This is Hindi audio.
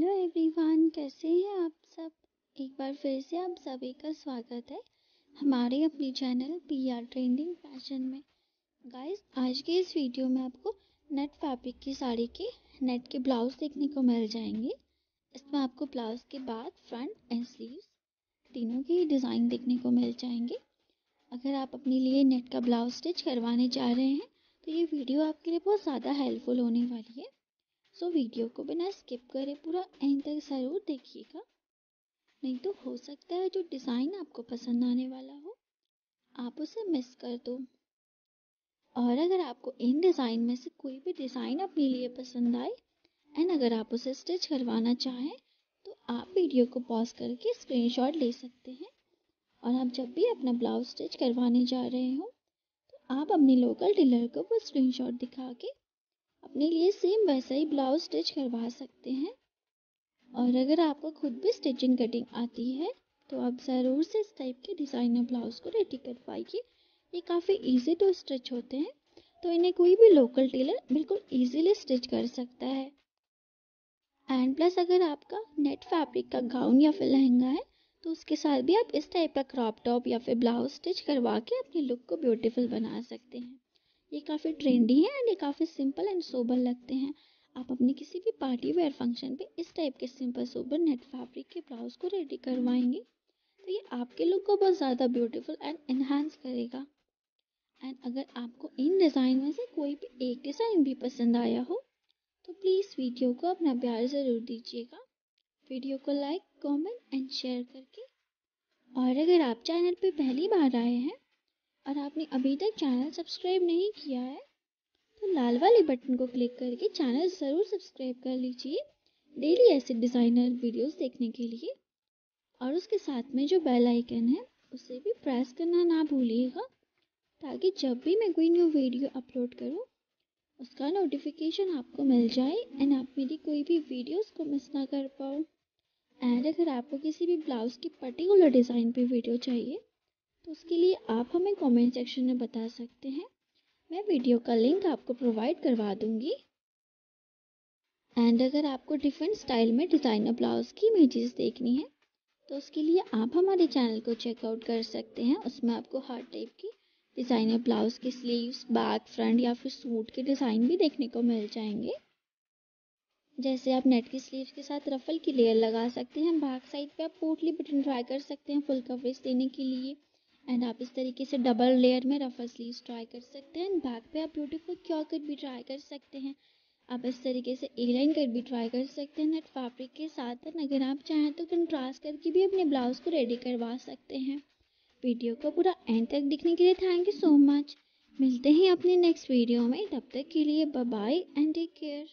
हेलो एवरीवन, कैसे हैं आप सब? एक बार फिर से आप सभी का स्वागत है हमारे अपने channel P R trending fashion में। गाइस आज के इस वीडियो में आपको नेट फैब्रिक की साड़ी के, नेट के ब्लाउज देखने को मिल जाएँगे। इसमें आपको ब्लाउज के बाद फ्रंट एंड स्लीव्स तीनों के डिज़ाइन देखने को मिल जाएँगे। अगर आप अपने लिए नेट का ब्लाउज स्टिच करवाने जा रहे हैं तो ये वीडियो आपके लिए बहुत ज़्यादा हेल्पफुल होने वाली है। सो वीडियो को बिना स्किप करे पूरा एंड तक ज़रूर देखिएगा। नहीं तो हो सकता है जो डिज़ाइन आपको पसंद आने वाला हो, आप उसे मिस कर दो। और अगर आपको इन डिज़ाइन में से कोई भी डिज़ाइन अपने लिए पसंद आए, एंड अगर आप उसे स्टिच करवाना चाहें तो आप वीडियो को पॉज करके स्क्रीनशॉट ले सकते हैं। और आप जब भी अपना ब्लाउज स्टिच करवाने जा रहे हो तो आप अपने लोकल डीलर को वो स्क्रीनशॉट दिखा के अपने लिए सेम वैसा ही ब्लाउज स्टिच करवा सकते हैं। और अगर आपको खुद भी स्टिचिंग कटिंग आती है तो आप ज़रूर से इस टाइप के डिज़ाइनर ब्लाउज़ को रेडी करवाइए ये काफ़ी इजी टू स्टिच होते हैं तो इन्हें कोई भी लोकल टेलर बिल्कुल इजीली स्टिच कर सकता है। एंड प्लस अगर आपका नेट फैब्रिक का गाउन या फिर लहंगा है तो उसके साथ भी आप इस टाइप का क्रॉप टॉप या फिर ब्लाउज स्टिच करवा के अपने लुक को ब्यूटीफुल बना सकते हैं। ये काफ़ी ट्रेंडी है एंड ये काफ़ी सिंपल एंड सोबर लगते हैं। आप अपने किसी भी पार्टी वेयर फ़ंक्शन पे इस टाइप के सिंपल सोबर नेट फैब्रिक के ब्लाउज को रेडी करवाएँगे तो ये आपके लुक को बहुत ज़्यादा ब्यूटीफुल एंड इन्हांस करेगा। एंड अगर आपको इन डिज़ाइन में से कोई भी एक डिज़ाइन भी पसंद आया हो तो प्लीज़ वीडियो को अपना प्यार ज़रूर दीजिएगा। वीडियो को लाइक, कमेंट एंड शेयर करके। और अगर आप चैनल पे पहली बार आए हैं और आपने अभी तक चैनल सब्सक्राइब नहीं किया है तो लाल वाले बटन को क्लिक करके चैनल ज़रूर सब्सक्राइब कर लीजिए डेली ऐसे डिज़ाइनर वीडियोस देखने के लिए। और उसके साथ में जो बेल आइकन है, उसे भी प्रेस करना ना भूलिएगा, ताकि जब भी मैं कोई न्यू वीडियो अपलोड करूँ, उसका नोटिफिकेशन आपको मिल जाए एंड आप मेरी कोई भी वीडियोस को मिस ना कर पाओ। एंड अगर आपको किसी भी ब्लाउज़ की पर्टिकुलर डिज़ाइन पे वीडियो चाहिए उसके लिए आप हमें कमेंट सेक्शन में बता सकते हैं। मैं वीडियो का लिंक आपको प्रोवाइड करवा दूँगी। एंड अगर आपको डिफरेंट स्टाइल में डिज़ाइनर ब्लाउज़ की इमेजेस देखनी है तो उसके लिए आप हमारे चैनल को चेकआउट कर सकते हैं। उसमें आपको हर टाइप की डिज़ाइनर ब्लाउज़ की स्लीव्स बैक फ्रंट या फिर सूट के डिज़ाइन भी देखने को मिल जाएँगे। जैसे आप नेट की स्लीव्स के साथ रफल की लेयर लगा सकते हैं। बैक साइड पे आप पोटली बटन ट्राई कर सकते हैं फुल कवरेज देने के लिए। एंड आप इस तरीके से डबल लेयर में रफल स्लीव्स ट्राई कर सकते हैं। बैक पे आप ब्यूटीफुल क्योर कट भी ट्राई कर सकते हैं। आप इस तरीके से ए लाइन कट भी ट्राई कर सकते हैं। नेट फैब्रिक के साथ अगर आप चाहें तो कंट्रास्ट करके भी अपने ब्लाउज को रेडी करवा सकते हैं। वीडियो को पूरा एंड तक देखने के लिए थैंक यू सो मच मिलते हैं अपने नेक्स्ट वीडियो में। तब तक के लिए बाय एंड टेक केयर